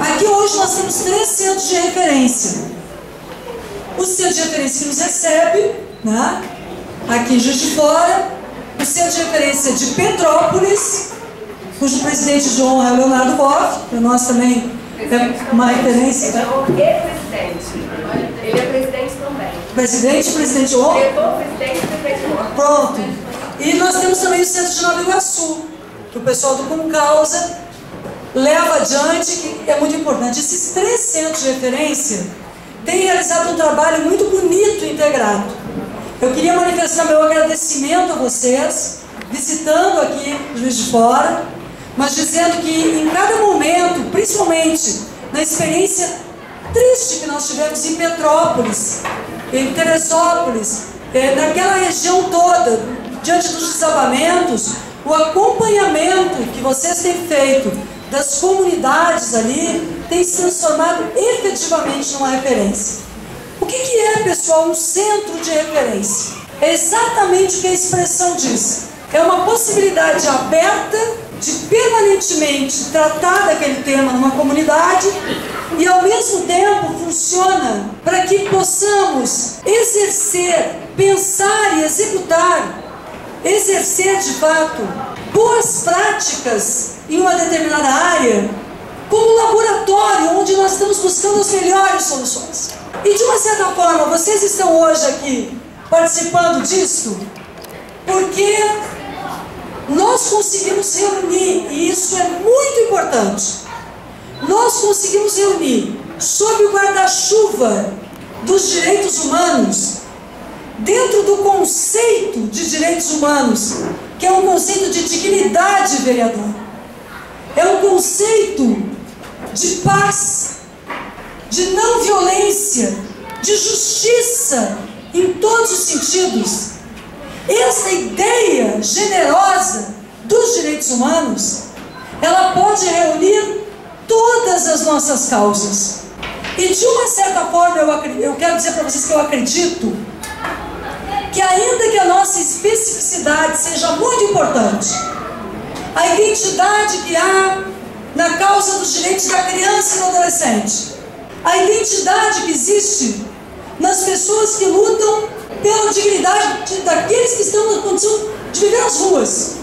Aqui hoje nós temos três centros de referência. O centro de referência que nos recebe, né? aqui em Juiz de Fora, o centro de referência de Petrópolis, cujo presidente de honra é o Leonardo Boff, para nós também é uma referência. Não, e presidente. Ele é presidente também. Presidente, presidente de honra. Diretor, presidente e de honra. Pronto. E nós temos também o centro de Nova Iguaçu, que o pessoal do Com Causa leva adiante, que é muito importante. Esses três centros de referência têm realizado um trabalho muito bonito e integrado. Eu queria manifestar meu agradecimento a vocês, visitando aqui Juiz de Fora, mas dizendo que em cada momento, principalmente na experiência triste que nós tivemos em Petrópolis, em Teresópolis, eh, naquela região toda, diante dos desabamentos, o acompanhamento que vocês têm feito das comunidades ali tem se transformado efetivamente numa referência. O que, que é, pessoal, um centro de referência? É exatamente o que a expressão diz. É uma possibilidade aberta de permanentemente tratar daquele tema numa comunidade e ao mesmo tempo funciona para que possamos exercer, pensar e executar, exercer de fato boas práticas em uma determinada área, como laboratório onde nós estamos buscando as melhores soluções. E de uma certa forma, vocês estão hoje aqui participando disso porque nós conseguimos reunir, e isso é muito importante, nós conseguimos reunir sob o guarda-chuva dos direitos humanos, dentro do conceito de direitos humanos, que é um conceito de dignidade, vereador, é um conceito de paz, de não violência, de justiça em todos os sentidos. Essa ideia generosa dos direitos humanos, ela pode reunir todas as nossas causas. E de uma certa forma, eu, eu quero dizer para vocês que eu acredito que ainda que a nossa especificidade seja muito importante, a identidade que há na causa dos direitos da criança e do adolescente, a identidade que existe nas pessoas que lutam pela dignidade daqueles que estão na condição de viver nas ruas,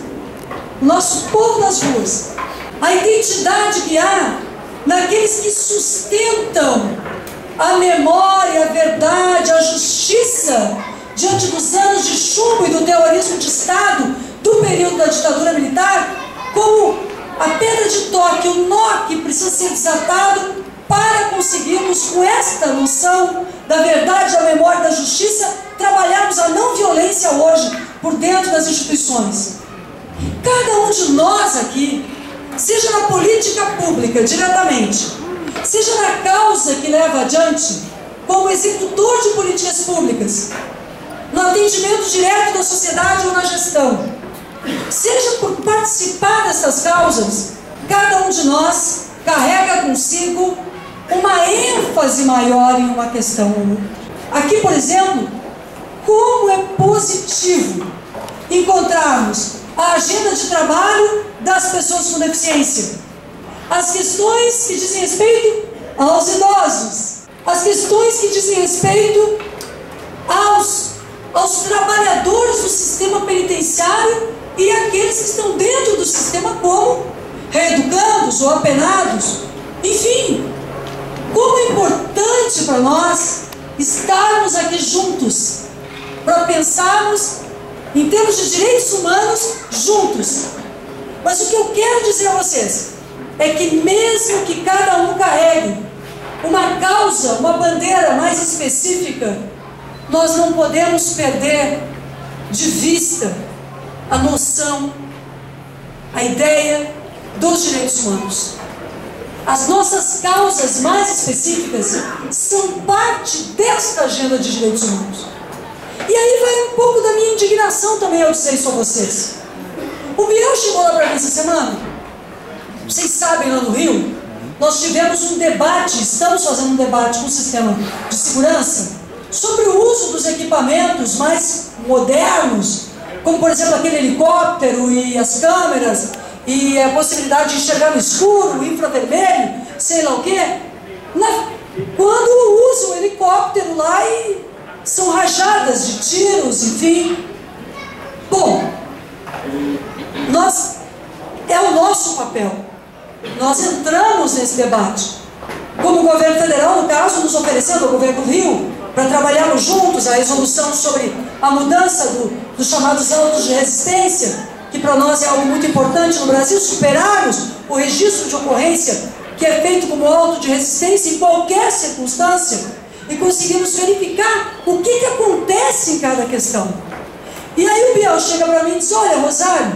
nosso povo nas ruas, a identidade que há naqueles que sustentam a memória, a verdade, a justiça diante dos anos de chumbo e do terrorismo de Estado do período da ditadura militar, como a pedra de toque, o nó que precisa ser desatado para conseguirmos, com esta noção da verdade, da memória, da justiça, trabalharmos a não violência hoje por dentro das instituições. Cada um de nós aqui, seja na política pública diretamente, seja na causa que leva adiante, como executor de políticas públicas, no atendimento direto da sociedade ou na gestão, seja por participar dessas causas, cada um de nós carrega consigo uma ênfase maior em uma questão. Aqui, por exemplo, como é positivo encontrarmos a agenda de trabalho das pessoas com deficiência, as questões que dizem respeito aos idosos, as questões que dizem respeito aos, aos trabalhadores do sistema penitenciário e aqueles que estão dentro do sistema como reeducandos ou apenados, enfim, como é importante para nós estarmos aqui juntos, para pensarmos em termos de direitos humanos juntos. Mas o que eu quero dizer a vocês é que, mesmo que cada um carregue uma causa, uma bandeira mais específica, nós não podemos perder de vista a noção, a ideia dos direitos humanos. As nossas causas mais específicas são parte desta agenda de direitos humanos. E aí vai um pouco da minha indignação também ao dizer isso a vocês. O Biel chegou lá para mim essa semana. Vocês sabem, lá no Rio, nós tivemos um debate, estamos fazendo um debate com o sistema de segurança sobre o uso dos equipamentos mais modernos como por exemplo aquele helicóptero e as câmeras, e a possibilidade de enxergar no escuro, infravermelho, sei lá o quê, na, quando usam o helicóptero lá e são rajadas de tiros, enfim. Bom, nós é o nosso papel. Nós entramos nesse debate. Como o governo federal, no caso, nos oferecendo ao governo do Rio, para trabalharmos juntos a resolução sobre a mudança do, dos chamados autos de resistência, que para nós é algo muito importante no Brasil, superarmos o registro de ocorrência que é feito como auto de resistência em qualquer circunstância e conseguimos verificar o que, que acontece em cada questão. E aí o Biel chega para mim e diz, olha Rosário,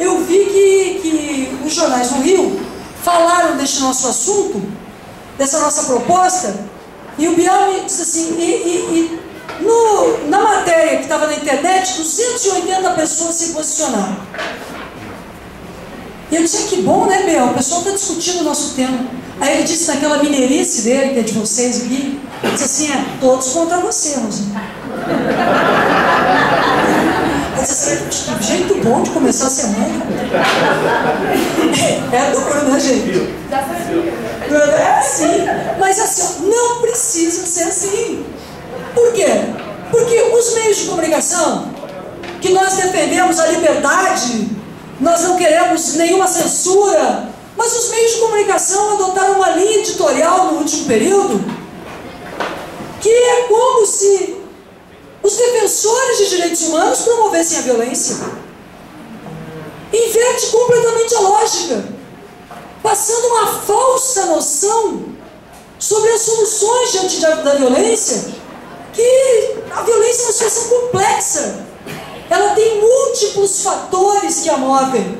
eu vi que, que os jornais do Rio falaram deste nosso assunto, dessa nossa proposta, e o Biel me disse assim, e, e, e no, na matéria que estava na internet, 280 pessoas se posicionaram. E eu disse, que bom, né, Biel? O pessoal está discutindo o nosso tema. Aí ele disse naquela mineirice dele, que é de vocês aqui, disse assim, é, todos contra você, Rosinha. Assim, jeito bom de começar a semana. É, é duro, né, gente? É assim. Mas assim, não precisa ser assim. Por quê? Porque os meios de comunicação, que nós defendemos a liberdade, nós não queremos nenhuma censura, mas os meios de comunicação adotaram uma linha editorial no último período, que é como se os defensores de direitos humanos promovessem a violência. Inverte completamente a lógica, passando uma falsa noção sobre as soluções diante da violência, que a violência é uma situação complexa. Ela tem múltiplos fatores que a movem.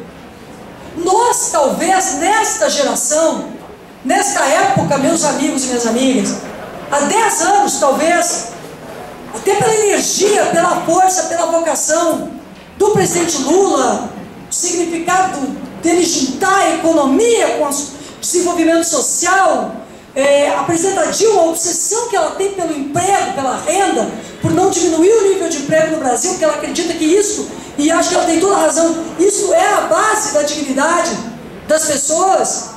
Nós, talvez, nesta geração, nesta época, meus amigos e minhas amigas, há 10 anos, talvez, até pela energia, pela força, pela vocação do presidente Lula, significado dele juntar a economia com o desenvolvimento social, é, Dilma a obsessão que ela tem pelo emprego, pela renda, por não diminuir o nível de emprego no Brasil, porque ela acredita que isso, e acho que ela tem toda a razão, isso é a base da dignidade das pessoas,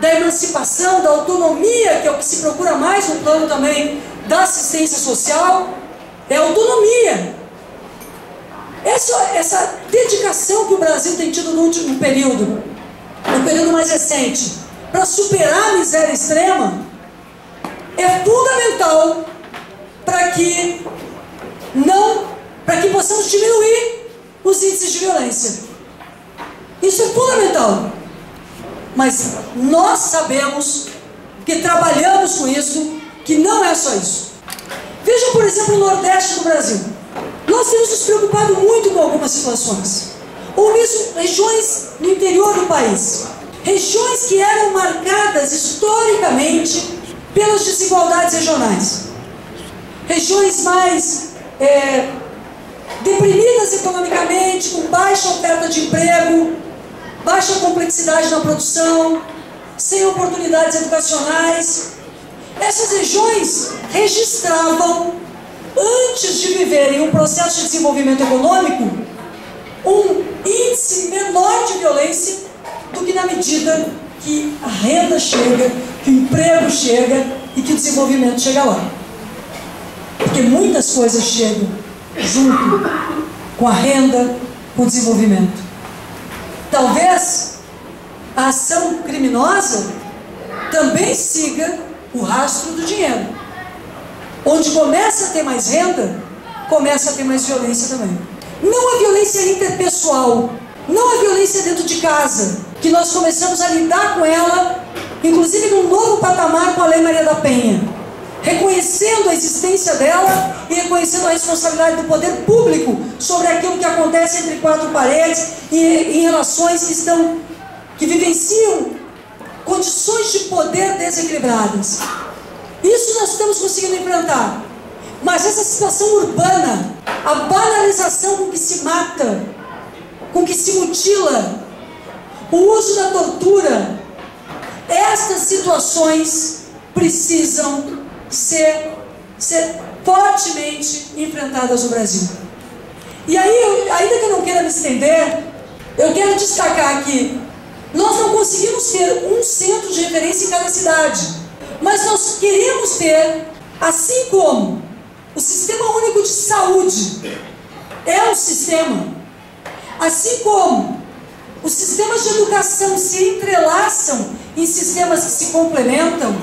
da emancipação, da autonomia, que é o que se procura mais no plano também da assistência social, é autonomia. Essa, essa dedicação que o Brasil tem tido no último período, no período mais recente, para superar a miséria extrema, é fundamental para que não, para que possamos diminuir os índices de violência. Isso é fundamental. Mas nós sabemos que trabalhamos com isso, que não é só isso. Veja, por exemplo, o Nordeste do Brasil. Nós temos nos preocupado muito com algumas situações. Ou mesmo regiões no interior do país. Regiões que eram marcadas historicamente pelas desigualdades regionais. Regiões mais é, deprimidas economicamente, com baixa oferta de emprego, baixa complexidade na produção, sem oportunidades educacionais. Essas regiões registravam, antes de viverem um processo de desenvolvimento econômico, um índice menor de violência do que na medida que a renda chega, que o emprego chega e que o desenvolvimento chega lá. Porque muitas coisas chegam junto com a renda, com o desenvolvimento. Talvez a ação criminosa também siga o rastro do dinheiro. Onde começa a ter mais renda, começa a ter mais violência também. Não a violência interpessoal, não a violência dentro de casa, que nós começamos a lidar com ela, inclusive num novo patamar com a Lei Maria da Penha, reconhecendo a existência dela e reconhecendo a responsabilidade do poder público sobre aquilo que acontece entre quatro paredes e em relações que estão que vivenciam condições de poder desequilibradas. Isso nós estamos conseguindo enfrentar. Mas essa situação urbana, a banalização com que se mata, com que se mutila, o uso da tortura, estas situações precisam ser, ser fortemente enfrentadas no Brasil. E aí, ainda que eu não queira me estender, eu quero destacar aqui: nós não conseguimos ter um centro de referência em cada cidade, mas nós queremos ter, assim como o Sistema Único de Saúde é um sistema, assim como os sistemas de educação se entrelaçam em sistemas que se complementam,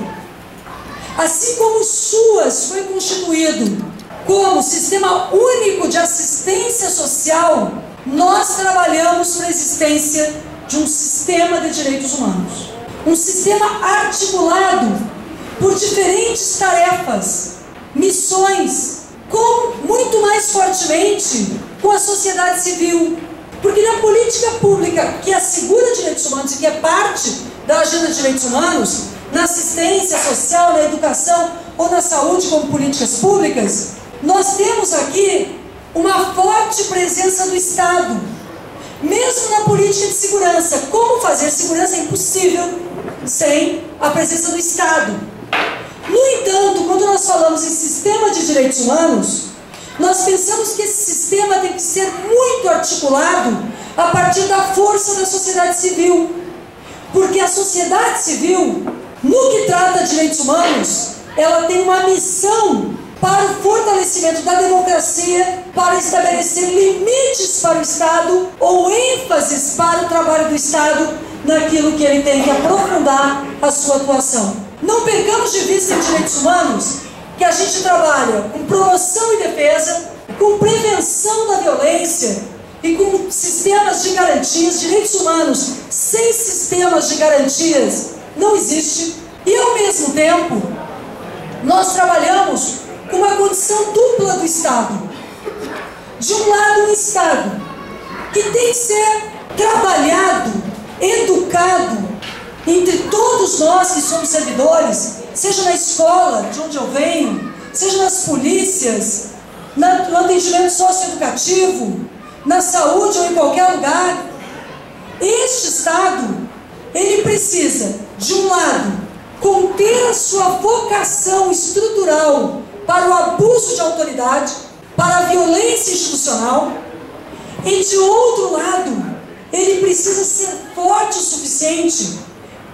assim como o SUAS foi constituído como Sistema Único de Assistência Social, nós trabalhamos para a existência de um sistema de direitos humanos. Um sistema articulado por diferentes tarefas, missões, com muito mais fortemente com a sociedade civil. Porque na política pública que assegura direitos humanos e que é parte da agenda de direitos humanos, na assistência social, na educação ou na saúde como políticas públicas, nós temos aqui uma forte presença do Estado. Mesmo na política de segurança, como fazer segurança é impossível sem a presença do Estado. No entanto, quando nós falamos em sistema de direitos humanos, nós pensamos que esse sistema tem que ser muito articulado a partir da força da sociedade civil. Porque a sociedade civil, no que trata de direitos humanos, ela tem uma missão para o fortalecimento da democracia, para estabelecer limites para o Estado ou ênfases para o trabalho do Estado naquilo que ele tem que aprofundar a sua atuação. Não percamos de vista em direitos humanos que a gente trabalha com promoção e defesa, com prevenção da violência e com sistemas de garantias, direitos humanos sem sistemas de garantias não existe. E ao mesmo tempo, nós trabalhamos com uma condição dupla do Estado. De um lado, um Estado que tem que ser trabalhado, educado entre todos nós que somos servidores, seja na escola, de onde eu venho, seja nas polícias, no atendimento socioeducativo, na saúde ou em qualquer lugar. Este Estado, ele precisa, de um lado, conter a sua vocação estrutural para o abuso de autoridade, para a violência institucional, e de outro lado, ele precisa ser forte o suficiente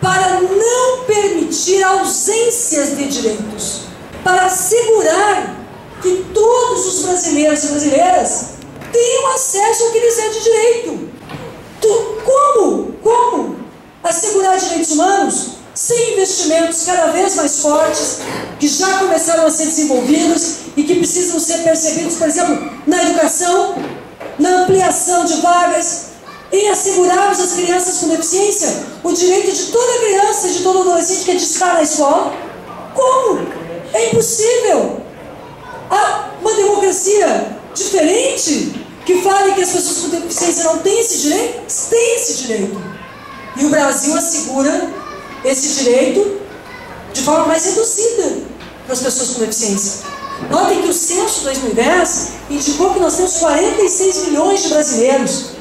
para não permitir ausências de direitos, para assegurar que todos os brasileiros e brasileiras tenham acesso ao que lhes é de direito. Como? Como assegurar direitos humanos sem investimentos cada vez mais fortes, que já começaram a ser desenvolvidos e que precisam ser percebidos, por exemplo, na educação, na ampliação de vagas, em assegurarmos às crianças com deficiência o direito de toda criança e de todo adolescente que é de estar na escola? Como? É impossível. Há uma democracia diferente que fale que as pessoas com deficiência não têm esse direito? Têm esse direito. E o Brasil assegura esse direito de forma mais reduzida para as pessoas com deficiência. Notem que o censo 2010 indicou que nós temos 46 milhões de brasileiros.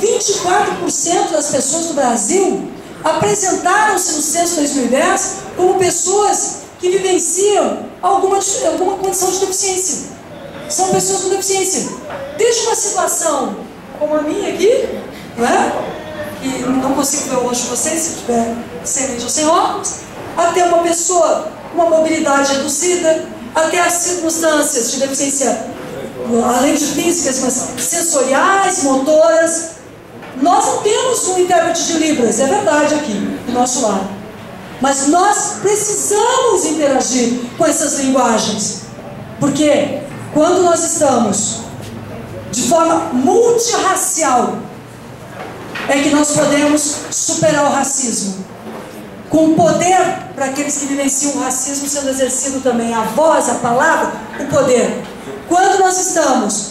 24% das pessoas do Brasil apresentaram-se no censo 2010 como pessoas que vivenciam alguma, alguma condição de deficiência. São pessoas com deficiência. Desde uma situação como a minha aqui, não é? e não consigo ver o rosto de vocês se tiver sem lente ou sem óculos, até uma pessoa com uma mobilidade reduzida, até as circunstâncias de deficiência, além de físicas, mas sensoriais, motoras. Nós não temos um intérprete de Libras, é verdade aqui, do nosso lado. Mas nós precisamos interagir com essas linguagens. Porque quando nós estamos de forma multirracial é que nós podemos superar o racismo. Com poder para aqueles que vivenciam o racismo sendo exercido também a voz, a palavra, o poder. Quando nós estamos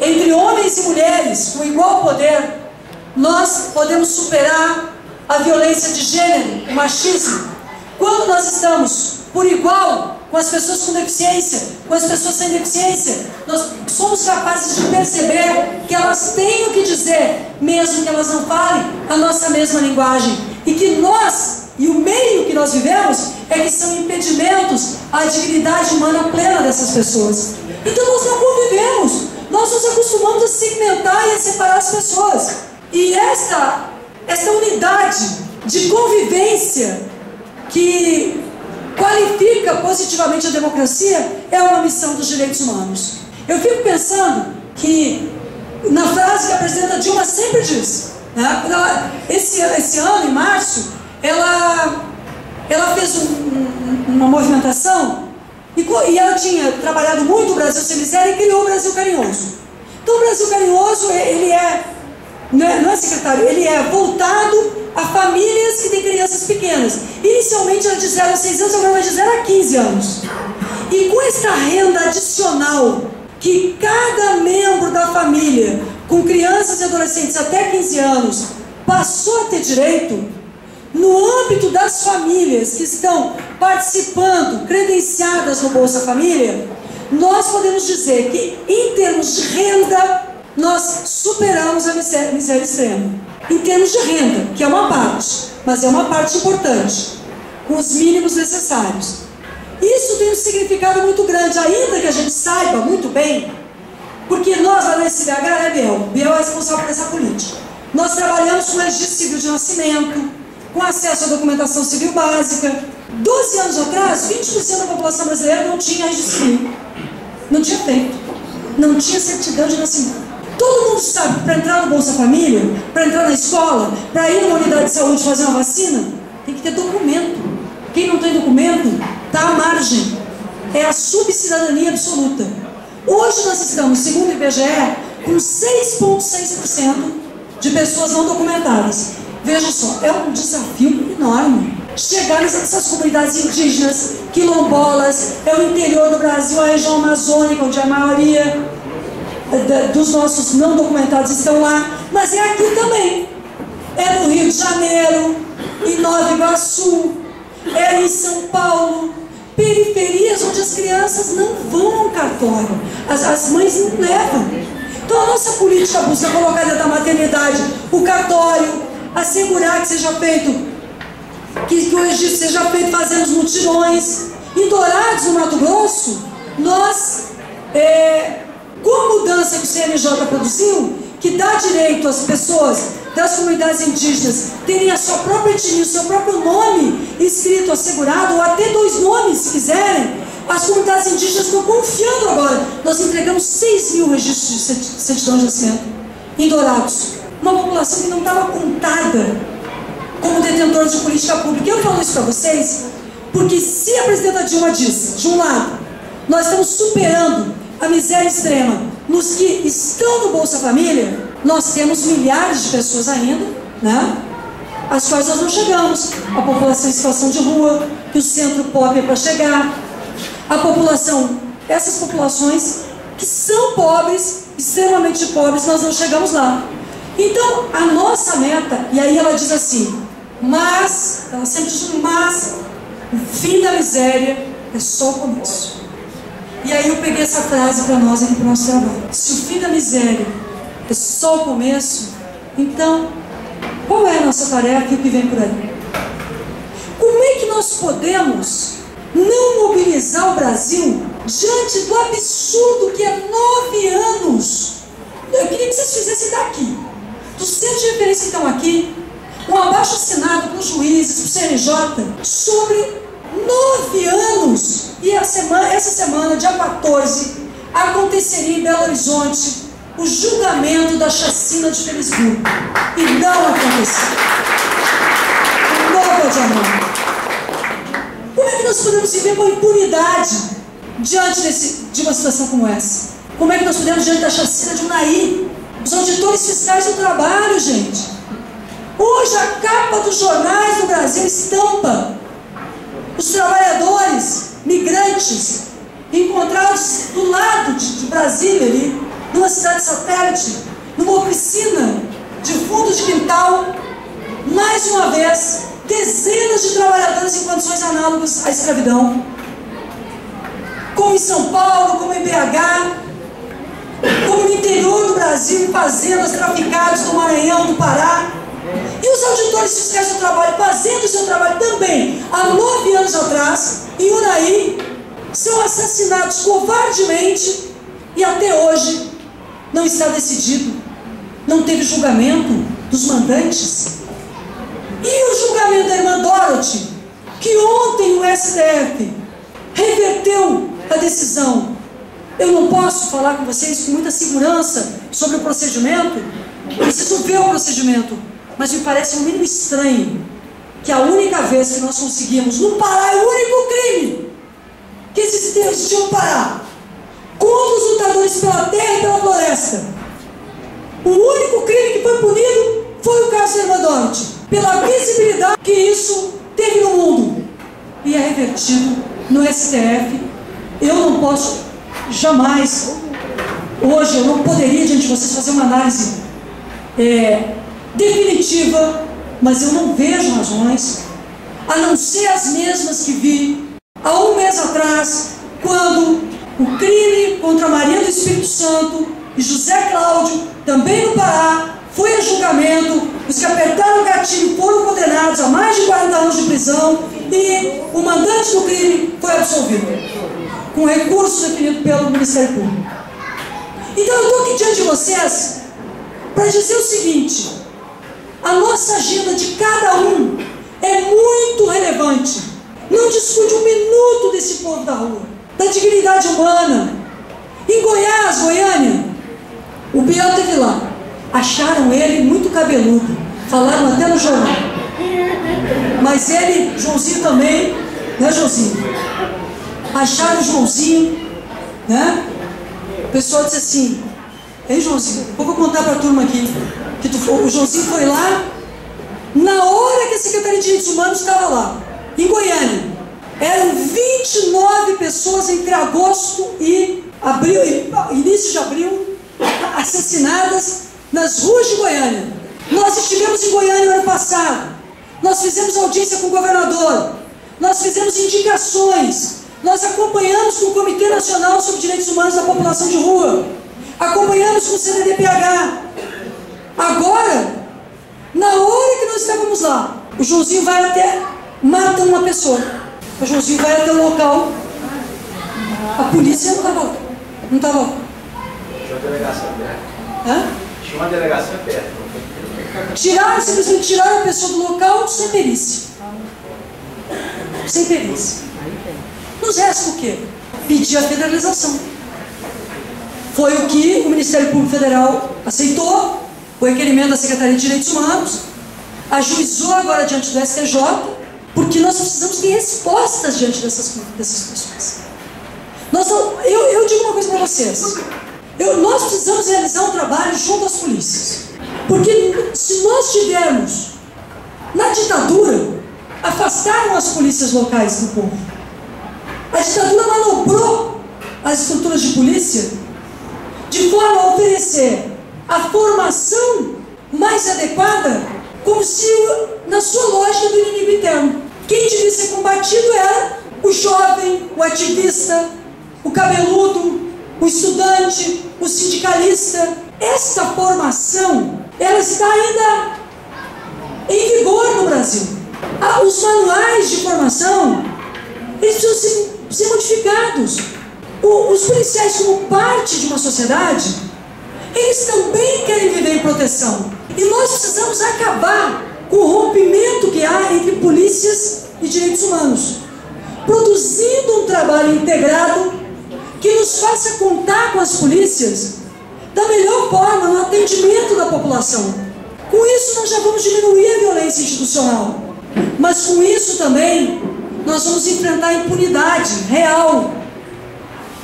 entre homens e mulheres com igual poder, nós podemos superar a violência de gênero, o machismo. Quando nós estamos por igual com as pessoas com deficiência, com as pessoas sem deficiência. Nós somos capazes de perceber que elas têm o que dizer, mesmo que elas não falem a nossa mesma linguagem. E que nós, e o meio que nós vivemos, é que são impedimentos à dignidade humana plena dessas pessoas. Então nós não convivemos nós nos acostumamos a segmentar e a separar as pessoas. E esta, esta unidade de convivência que qualifica positivamente a democracia é uma missão dos direitos humanos. Eu fico pensando que na frase que a presidenta Dilma sempre diz, né, ela, esse, esse ano, em março, ela, ela fez um, uma movimentação e, e, ela tinha trabalhado muito o Brasil Sem Miséria e criou o Brasil Carinhoso. Então o Brasil Carinhoso, ele é, não é, não é secretário, ele é voltado a famílias que têm crianças pequenas. Inicialmente era de 0 a 6 anos, agora vai de 0 a 15 anos. E com esta renda adicional que cada membro da família, com crianças e adolescentes até 15 anos, passou a ter direito, no âmbito das famílias que estão participando, credenciadas no Bolsa Família, nós podemos dizer que, em termos de renda, nós superamos a miséria, miséria extrema. Em termos de renda, que é uma parte, mas é uma parte importante, com os mínimos necessários. Isso tem um significado muito grande, ainda que a gente saiba muito bem, porque nós lá na SBH é Biel, Biel é responsável por essa política. Nós trabalhamos com registro civil de nascimento, com acesso à documentação civil básica. Doze anos atrás, 20% da população brasileira não tinha registro civil. Não tinha feito. Não tinha certidão de nascimento. Todo mundo sabe para entrar no Bolsa Família, para entrar na escola, para ir numa unidade de saúde fazer uma vacina, tem que ter documento. Quem não tem documento está à margem. É a subcidadania absoluta. Hoje nós estamos, segundo o IBGE, com 6,6% de pessoas não documentadas. Veja só, é um desafio enorme. Chegar nessas comunidades indígenas, quilombolas, é o interior do Brasil, a região amazônica, onde a maioria dos nossos não documentados estão lá, mas é aqui também. É no Rio de Janeiro, em Nova Iguaçu, é em São Paulo, periferias onde as crianças não vão ao cartório, as, as mães não levam. Então a nossa política busca colocar dentro da maternidade o cartório, assegurar que seja feito, que, que o registro seja feito, fazendo mutirões. Em Dourados, no Mato Grosso, nós, é, a mudança que o CNJ produziu, que dá direito às pessoas das comunidades indígenas terem a sua própria etnia, o seu próprio nome escrito, assegurado, ou até dois nomes, se quiserem, as comunidades indígenas estão confiando agora. Nós entregamos 6 mil registros de certidão de nascimento em Dourados. Uma população que não estava contada como detentor de política pública. Eu falo isso para vocês porque se a presidenta Dilma diz, de um lado, nós estamos superando a miséria extrema nos que estão no Bolsa Família, nós temos milhares de pessoas ainda, né? As quais nós não chegamos. A população em situação de rua, que o centro pop é para chegar. A população, essas populações que são pobres, extremamente pobres, nós não chegamos lá. Então, a nossa meta, e aí ela diz assim, mas, ela sempre diz mas, o fim da miséria é só o começo. E aí eu peguei essa frase para nós aqui para o nosso trabalho. Se o fim da miséria é só o começo, então qual é a nossa tarefa e o que vem por aí? Como é que nós podemos não mobilizar o Brasil diante do absurdo que é nove anos? Eu queria que vocês fizessem daqui. Dos centros de referência que estão aqui, um abaixo assinado os juízes, o CNJ, sobre nove anos. E semana, essa semana, dia 14, aconteceria em Belo Horizonte o julgamento da chacina de Felisburgo. E não aconteceu. Não pode amar. Como é que nós podemos viver com impunidade diante desse, de uma situação como essa? Como é que nós podemos diante da chacina de Unaí? Os auditores fiscais do trabalho, gente. Hoje a capa dos jornais do Brasil estampa os trabalhadores migrantes encontrados do lado de, de Brasília, ali, numa cidade satélite, numa oficina de fundo de quintal, mais uma vez, dezenas de trabalhadores em condições análogas à escravidão. Como em São Paulo, como em BH, como no interior do Brasil, em fazendas traficadas do Maranhão, do Pará. E os auditores fiscais do trabalho fazendo o seu trabalho também, há nove anos atrás, em Unaí, são assassinados covardemente e até hoje não está decidido, não teve julgamento dos mandantes. E o julgamento da irmã Dorothy, que ontem o STF reverteu a decisão. Eu não posso falar com vocês com muita segurança sobre o procedimento, preciso ver o procedimento, mas me parece um mínimo estranho que a única vez que nós conseguimos no Pará é o único crime que existia no Pará contra os lutadores pela terra e pela floresta. O único crime que foi punido foi o caso Hermadorte, pela visibilidade que isso teve no mundo. E é revertido no STF. Eu não posso jamais, hoje eu não poderia diante de vocês fazer uma análise é, definitiva, mas eu não vejo razões, a não ser as mesmas que vi há um mês atrás, quando o crime contra Maria do Espírito Santo e José Cláudio, também no Pará, foi a julgamento, os que apertaram o gatilho foram condenados a mais de 40 anos de prisão e o mandante do crime foi absolvido, com recurso definido pelo Ministério Público. Então eu estou aqui diante de vocês para dizer o seguinte: a nossa agenda de cada um é muito relevante. Não discute um minuto desse povo da rua, da dignidade humana. Em Goiás, Goiânia, o Biel teve lá. Acharam ele muito cabeludo. Falaram até no jornal. Mas ele, Joãozinho também, né, Joãozinho? Acharam o Joãozinho, né? O pessoal disse assim: Ei, Joãozinho, eu vou contar para a turma aqui. Que tu, o Joãozinho foi lá, na hora que a Secretaria de Direitos Humanos estava lá, em Goiânia. Eram 29 pessoas entre agosto e abril, início de abril, assassinadas nas ruas de Goiânia. Nós estivemos em Goiânia no ano passado. Nós fizemos audiência com o governador. Nós fizemos indicações. Nós acompanhamos com o Comitê Nacional sobre Direitos Humanos da População de Rua. Acompanhamos com o CDDPH. Agora, na hora que nós estávamos lá, o Joãozinho vai até, mata uma pessoa. O Joãozinho vai até o local. A polícia não estava lá. Não estava lá. Tinha uma delegação perto. Hã? Tinha uma delegação perto. Tiraram, simplesmente tiraram a pessoa do local sem perícia. Sem perícia. Nos resta o quê? Pedir a federalização. Foi o que o Ministério Público Federal aceitou, o requerimento da Secretaria de Direitos Humanos, ajuizou agora diante do STJ, porque nós precisamos ter respostas diante dessas, dessas questões. Nós eu, eu digo uma coisa para vocês. Eu, nós precisamos realizar um trabalho junto às polícias. Porque se nós tivermos, na ditadura, afastaram as polícias locais do povo. A ditadura manobrou as estruturas de polícia de forma a oferecer a formação mais adequada, se na sua lógica do inimigo interno. Quem devia ser combatido era o jovem, o ativista, o cabeludo, o estudante, o sindicalista. Esta formação, ela está ainda em vigor no Brasil. Ah, os manuais de formação, eles precisam ser, ser modificados. O, os policiais, como parte de uma sociedade, eles também querem viver em proteção. E nós precisamos acabar com o rompimento que há entre polícias e direitos humanos, produzindo um trabalho integrado que nos faça contar com as polícias da melhor forma no atendimento da população. Com isso, nós já vamos diminuir a violência institucional, mas com isso também nós vamos enfrentar a impunidade real,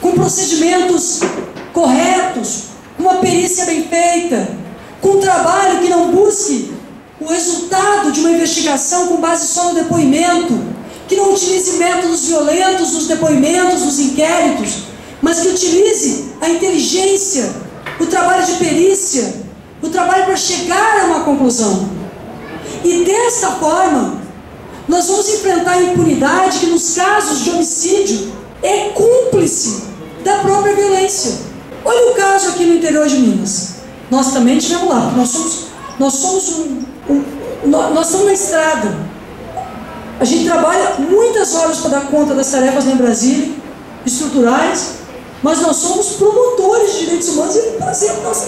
com procedimentos perícia bem feita, com trabalho que não busque o resultado de uma investigação com base só no depoimento, que não utilize métodos violentos nos depoimentos, nos inquéritos, mas que utilize a inteligência, o trabalho de perícia, o trabalho para chegar a uma conclusão. E dessa forma, nós vamos enfrentar a impunidade que nos casos de homicídio é cúmplice da própria violência. Olha o caso aqui no interior de Minas. Nós também estivemos lá. Nós somos, nós somos um, um, nós estamos na estrada. A gente trabalha muitas horas para dar conta das tarefas em Brasília, estruturais, mas nós somos promotores de direitos humanos e, por exemplo, nós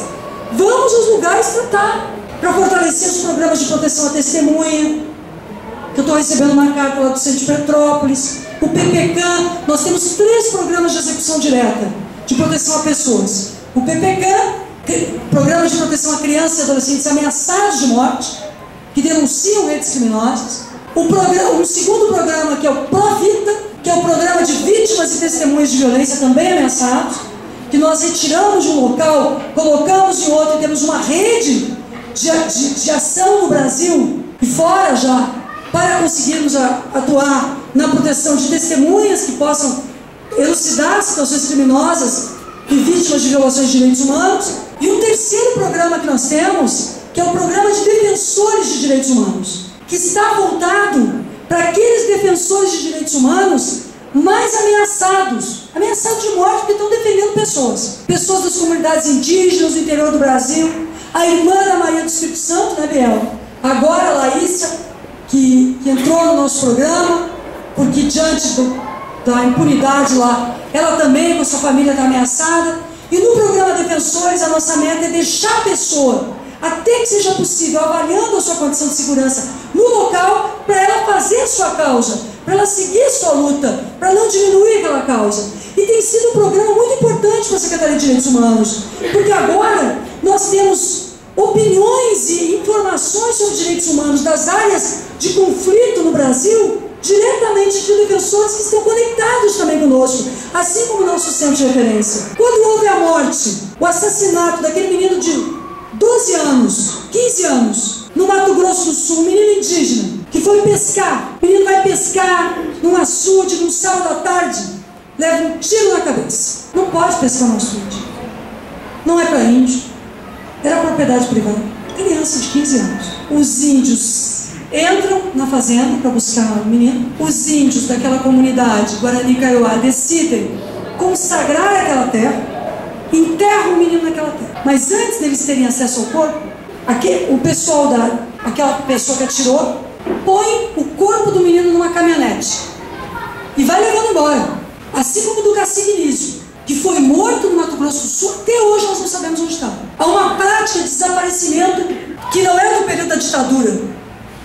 vamos aos lugares tratar para fortalecer os programas de proteção à testemunha, que eu estou recebendo uma carta lá do Centro de Petrópolis, o PPK, nós temos três programas de execução direta de proteção a pessoas. O PPK, Programa de Proteção a Crianças e Adolescentes Ameaçados de Morte, que denunciam redes criminosas. O, programa, segundo programa, que é o ProVita, que é o Programa de Vítimas e Testemunhas de Violência também ameaçados, que nós retiramos de um local, colocamos em outro e temos uma rede de, de, de ação no Brasil e fora já, para conseguirmos atuar na proteção de testemunhas que possam elucidar situações criminosas e vítimas de violações de direitos humanos. E o terceiro programa que nós temos, que é o programa de defensores de direitos humanos, que está voltado para aqueles defensores de direitos humanos mais ameaçados, ameaçados de morte porque estão defendendo pessoas, pessoas das comunidades indígenas do interior do Brasil, a irmã da Maria do Espírito Santo, né, Biel? Agora a Laísa, que, que entrou no nosso programa, porque diante do, da impunidade lá, ela também com sua família está ameaçada. E no programa Defensores, a nossa meta é deixar a pessoa, até que seja possível, avaliando a sua condição de segurança no local, para ela fazer sua causa, para ela seguir sua luta, para não diminuir aquela causa. E tem sido um programa muito importante para a Secretaria de Direitos Humanos, porque agora nós temos opiniões e informações sobre direitos humanos das áreas de conflito no Brasil diretamente de defensores que estão conectados também conosco, assim como nosso centro de referência. Quando houve a morte, o assassinato daquele menino de 12 anos, 15 anos, no Mato Grosso do Sul, um menino indígena, que foi pescar. O menino vai pescar num açude, num sábado à tarde, leva um tiro na cabeça. Não pode pescar no açude. Não é para índio. Era propriedade privada. Criança de 15 anos. Os índios entram na fazenda para buscar o menino. Os índios daquela comunidade, Guarani Kaiowá, decidem consagrar aquela terra, enterram o menino naquela terra. Mas antes deles terem acesso ao corpo, aqui, o pessoal da, aquela pessoa que atirou, põe o corpo do menino numa caminhonete e vai levando embora. Assim como do cacique Nísio, que foi morto no Mato Grosso do Sul, até hoje nós não sabemos onde está. Há uma prática de desaparecimento que não é do período da ditadura,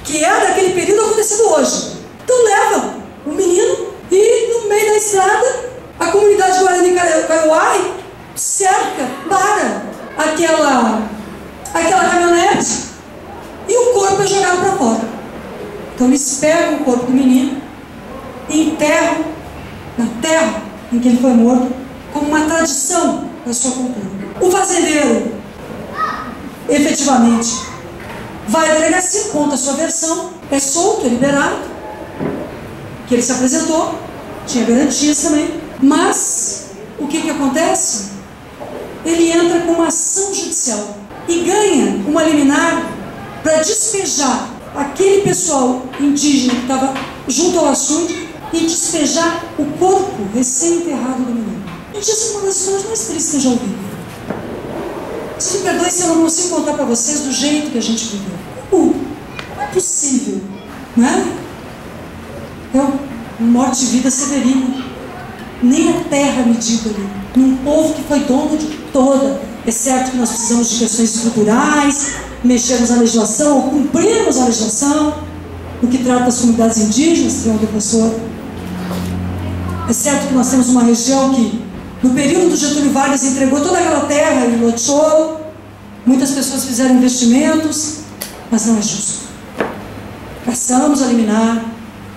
que é daquele período acontecido hoje. Então leva o menino e no meio da estrada a comunidade Guarani Kaiowai cerca, para aquela, aquela caminhonete e o corpo é jogado para fora. Então eles pegam o corpo do menino e enterram na terra em que ele foi morto, como uma tradição da sua cultura. O fazendeiro, efetivamente, vai à delegacia, conta a sua versão, é solto, é liberado, que ele se apresentou, tinha garantias também, mas o que, que acontece? Ele entra com uma ação judicial e ganha uma liminar para despejar aquele pessoal indígena que estava junto ao açude e despejar o corpo recém-enterrado do menino. Gente, essa é uma das histórias mais tristes que eu já ouvi. Se perdoe se eu não consigo contar para vocês do jeito que a gente viveu. Uh, não é possível, não é? Então, morte e vida severina. Nem a terra medida ali. Num povo que foi dono de toda. É certo que nós precisamos de questões estruturais, mexermos na legislação, cumprirmos a legislação, no que trata das comunidades indígenas, que é defensor. É certo que nós temos uma região que no período do Getúlio Vargas entregou toda aquela terra e loteou, muitas pessoas fizeram investimentos, mas não é justo. Passamos a liminar,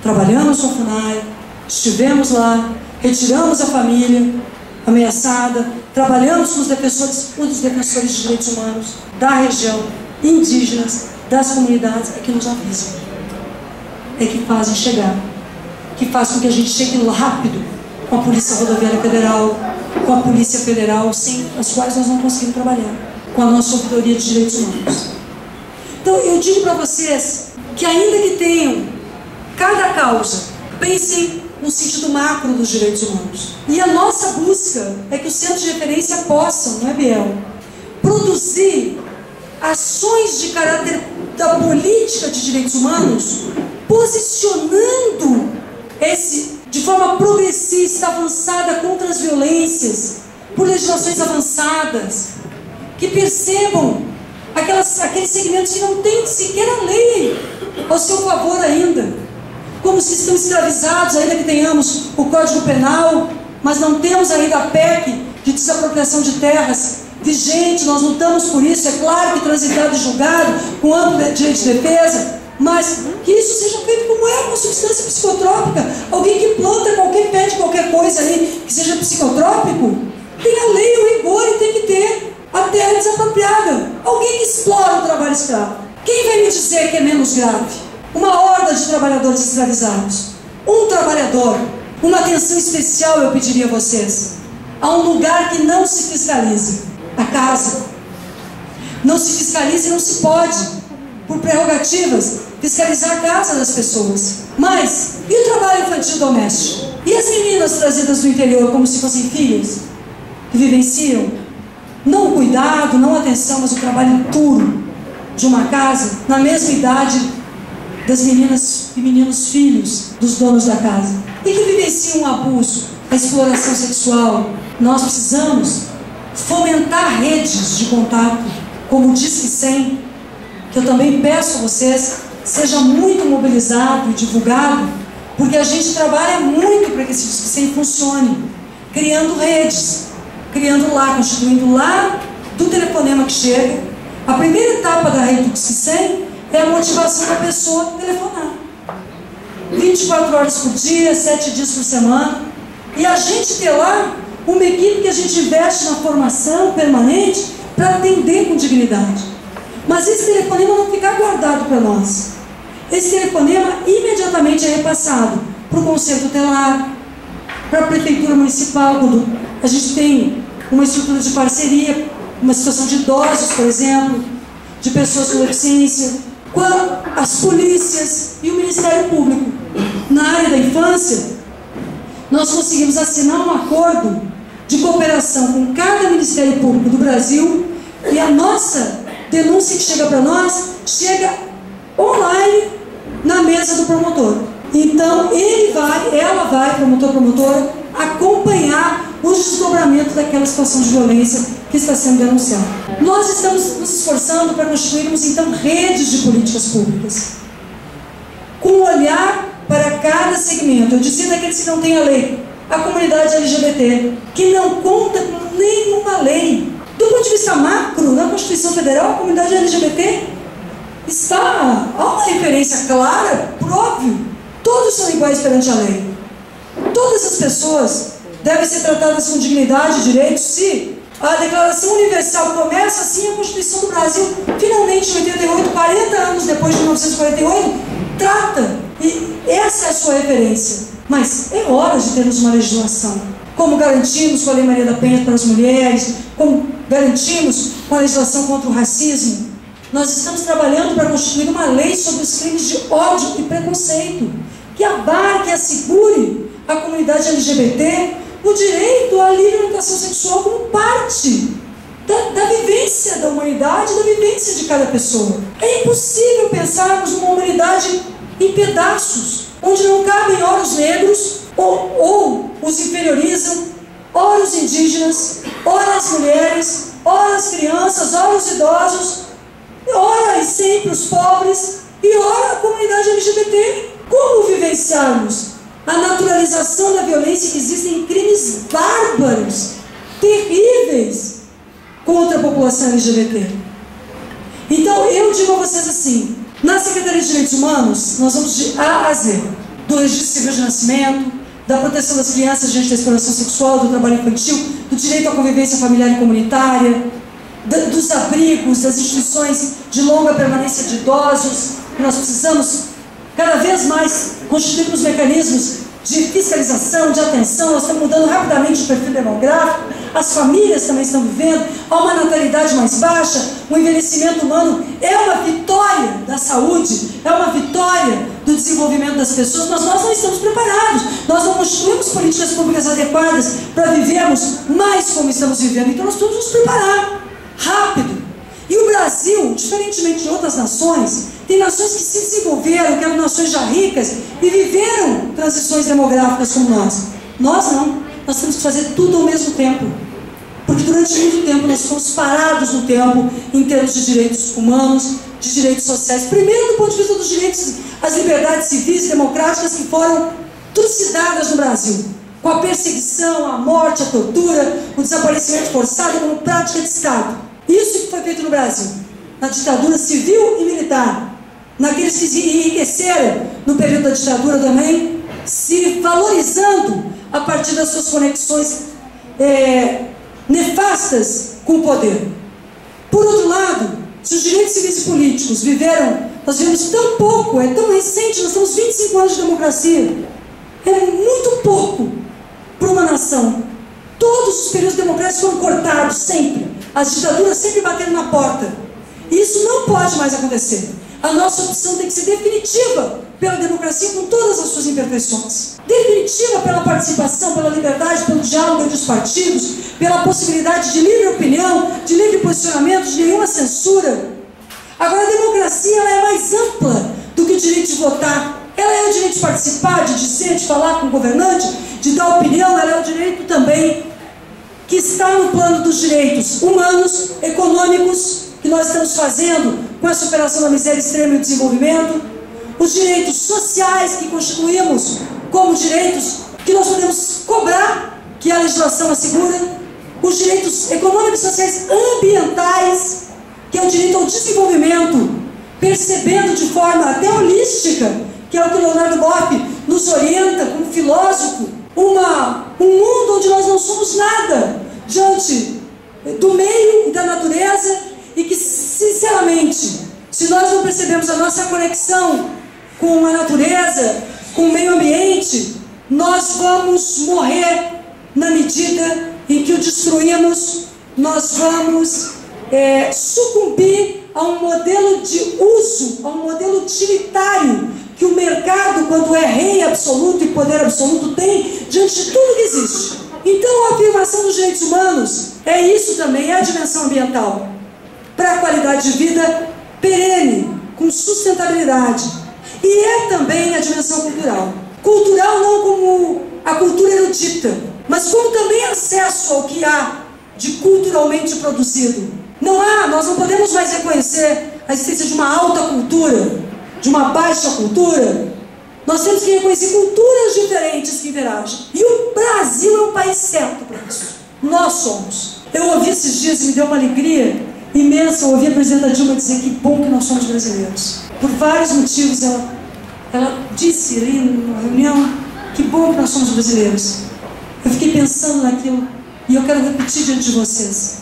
trabalhamos com a FUNAI, estivemos lá, retiramos a família ameaçada, trabalhamos com os defensores, com os defensores de direitos humanos da região, indígenas, das comunidades, é que nos avisam, é que fazem chegar, que faz com que a gente chegue rápido com a Polícia Rodoviária Federal, com a Polícia Federal, sem as quais nós não conseguimos trabalhar, com a nossa ouvidoria de direitos humanos. Então eu digo para vocês que ainda que tenham cada causa, pensem no sentido macro dos direitos humanos. E a nossa busca é que os centros de referência possam, não é Biel, produzir ações de caráter da política de direitos humanos, posicionando esse de forma progressista, avançada contra as violências, por legislações avançadas, que percebam aquelas, aqueles segmentos que não têm sequer a lei ao seu favor ainda, como se estão escravizados, ainda que tenhamos o Código Penal, mas não temos ainda a PEC de desapropriação de terras vigente, nós lutamos por isso, é claro que transitado e julgado, com amplo direito de defesa, mas que isso seja feito como é uma substância psicotrópica. Alguém que planta qualquer pé de qualquer coisa ali que seja psicotrópico, tem a lei, o rigor e tem que ter a terra desapropriada. Alguém que explora o trabalho escravo. Quem vai me dizer que é menos grave? Uma horda de trabalhadores escravizados. Um trabalhador. Uma atenção especial eu pediria a vocês. A um lugar que não se fiscaliza. A casa. Não se fiscaliza e não se pode por prerrogativas, fiscalizar a casa das pessoas. Mas, e o trabalho infantil doméstico? E as meninas trazidas do interior como se fossem filhas, que vivenciam não o cuidado, não a atenção, mas o trabalho duro de uma casa, na mesma idade das meninas e meninos filhos dos donos da casa, e que vivenciam o abuso, a exploração sexual. Nós precisamos fomentar redes de contato, como diz que 100, que eu também peço a vocês, seja muito mobilizado e divulgado, porque a gente trabalha muito para que esse Disque funcione, criando redes, criando lá, constituindo lá do telefonema que chega. A primeira etapa da rede do 100 é a motivação da pessoa telefonar. 24 horas por dia, 7 dias por semana. E a gente ter lá uma equipe que a gente investe na formação permanente para atender com dignidade. Mas esse telefonema não fica guardado para nós. Esse telefonema imediatamente é repassado para o Conselho Tutelar, para a Prefeitura Municipal, quando a gente tem uma estrutura de parceria, uma situação de idosos, por exemplo, de pessoas com deficiência, com as polícias e o Ministério Público. Na área da infância, nós conseguimos assinar um acordo de cooperação com cada Ministério Público do Brasil e a nossa denúncia que chega para nós chega online na mesa do promotor. Então ele vai, ela vai, promotor, promotora, acompanhar o desdobramento daquela situação de violência que está sendo denunciada. Nós estamos nos esforçando para construirmos então redes de políticas públicas com um olhar para cada segmento. Eu dizia daqueles que não têm a lei, a comunidade LGBT, que não conta com nenhuma lei do ponto de vista macro, na Constituição Federal, a comunidade LGBT está. Há uma referência clara, por óbvio. Todos são iguais perante a lei. Todas as pessoas devem ser tratadas com dignidade e direitos se a Declaração Universal começa assim, a Constituição do Brasil, finalmente em 88, 40 anos depois de 1948, trata. E essa é a sua referência. Mas é hora de termos uma legislação. Como garantimos com a Lei Maria da Penha para as mulheres, como garantimos com a legislação contra o racismo, nós estamos trabalhando para constituir uma lei sobre os crimes de ódio e preconceito, que abarque e assegure a comunidade LGBT o direito à livre orientação sexual como parte da, da, vivência da humanidade, da vivência de cada pessoa. É impossível pensarmos numa humanidade em pedaços, onde não cabem ora os negros, ou, ou os inferiorizam, ora os indígenas, ora as mulheres, ora as crianças, ora os idosos, ora e sempre os pobres, e ora a comunidade LGBT. Como vivenciarmos a naturalização da violência que existem crimes bárbaros, terríveis contra a população LGBT? Então eu digo a vocês assim: na Secretaria de Direitos Humanos, nós vamos de A a Z, do registro civil de nascimento, da proteção das crianças diante da exploração sexual, do trabalho infantil, do direito à convivência familiar e comunitária, dos abrigos, das instituições de longa permanência de idosos, que nós precisamos cada vez mais constituir os mecanismos de fiscalização, de atenção, nós estamos mudando rapidamente o perfil demográfico, as famílias também estão vivendo, há uma natalidade mais baixa, o envelhecimento humano é uma vitória da saúde, é uma vitória do desenvolvimento das pessoas, mas nós não estamos preparados, nós não construímos políticas públicas adequadas para vivermos mais como estamos vivendo, então nós precisamos nos preparar rápido. E o Brasil, diferentemente de outras nações, tem nações que se desenvolveram, que eram nações já ricas e viveram transições demográficas como nós. Nós não. Nós temos que fazer tudo ao mesmo tempo. Porque durante muito tempo nós fomos parados no tempo em termos de direitos humanos, de direitos sociais. Primeiro, do ponto de vista dos direitos, as liberdades civis e democráticas que foram trucidadas no Brasil. Com a perseguição, a morte, a tortura, o desaparecimento forçado como prática de Estado. Isso que foi feito no Brasil. Na ditadura civil e militar. Naqueles que se enriqueceram no período da ditadura também, se valorizando a partir das suas conexões é, nefastas com o poder. Por outro lado, se os direitos civis e políticos viveram, nós vivemos tão pouco, é tão recente, nós temos 25 anos de democracia. É muito pouco para uma nação. Todos os períodos democráticos foram cortados, sempre. As ditaduras sempre bateram na porta. E isso não pode mais acontecer. A nossa opção tem que ser definitiva pela democracia com todas as suas imperfeições. Definitiva pela participação, pela liberdade, pelo diálogo entre os partidos, pela possibilidade de livre opinião, de livre posicionamento, de nenhuma censura. Agora, a democracia ela é mais ampla do que o direito de votar. Ela é o direito de participar, de dizer, de falar com o governante, de dar opinião, ela é o direito também que está no plano dos direitos humanos, econômicos, que nós estamos fazendo com a superação da miséria extrema e o desenvolvimento, os direitos sociais que constituímos como direitos que nós podemos cobrar, que a legislação assegura, os direitos econômicos, sociais, ambientais, que é o direito ao desenvolvimento, percebendo de forma até holística, que é o que Leonardo Boff nos orienta como filósofo, uma, um mundo onde nós não somos nada diante do meio e da natureza e que, sinceramente, se nós não percebemos a nossa conexão com a natureza, com o meio ambiente, nós vamos morrer na medida em que o destruímos, nós vamos é, sucumbir a um modelo de uso, a um modelo utilitário que o mercado, quando é rei absoluto e poder absoluto, tem diante de tudo que existe. Então, a afirmação dos direitos humanos é isso também, é a dimensão ambiental para a qualidade de vida perene, com sustentabilidade. E é também a dimensão cultural. Cultural não como a cultura erudita, mas como também acesso ao que há de culturalmente produzido. Não há, nós não podemos mais reconhecer a existência de uma alta cultura, de uma baixa cultura. Nós temos que reconhecer culturas diferentes que interagem. E o Brasil é o país certo para isso. Nós somos. Eu ouvi esses dias e me deu uma alegria imensa ouvir a presidenta Dilma dizer que bom que nós somos brasileiros. Por vários motivos, ela, ela disse ali numa reunião que bom que nós somos brasileiros. Eu fiquei pensando naquilo e eu quero repetir diante de vocês.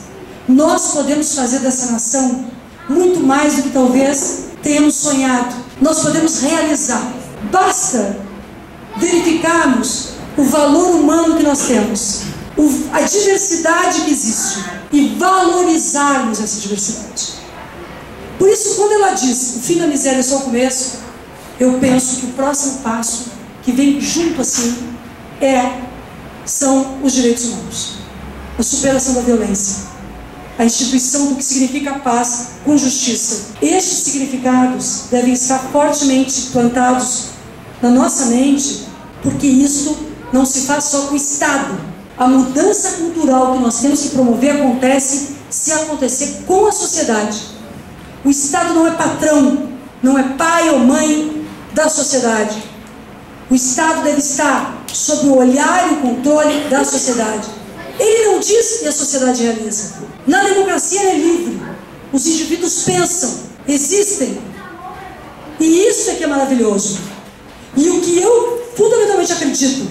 Nós podemos fazer dessa nação muito mais do que talvez tenhamos sonhado. Nós podemos realizar. Basta verificarmos o valor humano que nós temos a diversidade que existe e valorizarmos essa diversidade. Por isso, quando ela diz o fim da miséria é só o começo, eu penso que o próximo passo que vem junto assim é são os direitos humanos, a superação da violência, a instituição do que significa paz com justiça. Estes significados devem estar fortemente plantados na nossa mente, porque isso não se faz só com o Estado, a mudança cultural que nós temos que promover acontece se acontecer com a sociedade. O Estado não é patrão, não é pai ou mãe da sociedade. O Estado deve estar sob o olhar e o controle da sociedade. Ele não diz e a sociedade realiza. Na democracia é livre. Os indivíduos pensam, existem. E isso é que é maravilhoso. E o que eu fundamentalmente acredito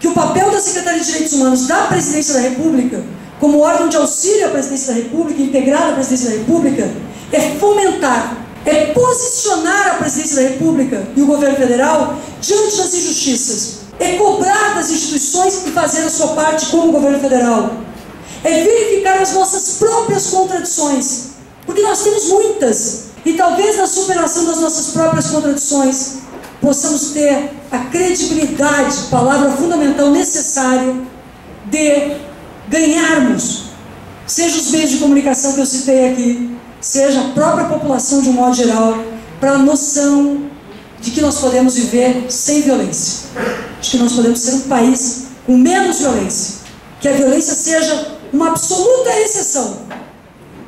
que o papel da Secretaria de Direitos Humanos da Presidência da República, como órgão de auxílio à Presidência da República, integrado à Presidência da República, é fomentar, é posicionar a Presidência da República e o governo federal diante das injustiças, é cobrar das instituições e fazer a sua parte como governo federal, é verificar as nossas próprias contradições, porque nós temos muitas, e talvez na superação das nossas próprias contradições, possamos ter a credibilidade, palavra fundamental necessária, de ganharmos, seja os meios de comunicação que eu citei aqui, seja a própria população de um modo geral, para a noção de que nós podemos viver sem violência, de que nós podemos ser um país com menos violência, que a violência seja uma absoluta exceção,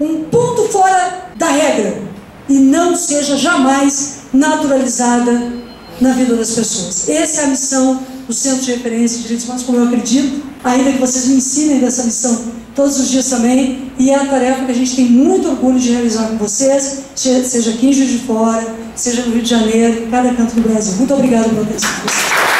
um ponto fora da regra e não seja jamais naturalizada na vida das pessoas. Essa é a missão do Centro de Referência de Direitos Humanos, como eu acredito, ainda que vocês me ensinem dessa missão todos os dias também, e é a tarefa que a gente tem muito orgulho de realizar com vocês, seja aqui em Juiz de Fora, seja no Rio de Janeiro, em cada canto do Brasil. Muito obrigada pela atenção de vocês.